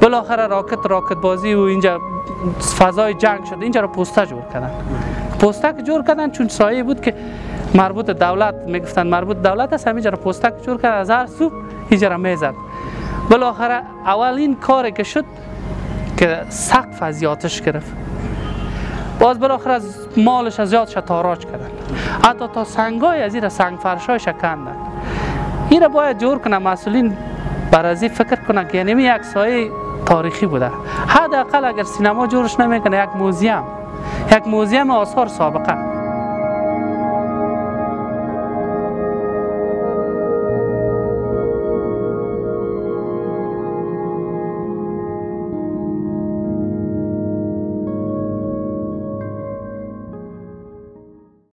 بالاخره راکت راکت بازی و اینجا فضای جنگ شد اینجا رو پوسته جور کردن. پوسته که جور کردن چون سایه بود که مربوط دولت می‌گفتن مربوط دولت است همینجا رو پوسته جور کرد از هر سو اینجا رو می‌زد. بالاخره اولین کاری که شد که سقف از آتش گرفت. باز بالاخره از مالش از یادش تاراج کردن. حتی تا سنگای از این سنگ فرشای شکندن. این را باید جور کنه مسئولین بر از فکر کنه که یعنی یک سایه تاریخی بوده. حداقل اگر سینما جورش نمی‌کنه یک موزیم. یک موزیم آثار سابقه.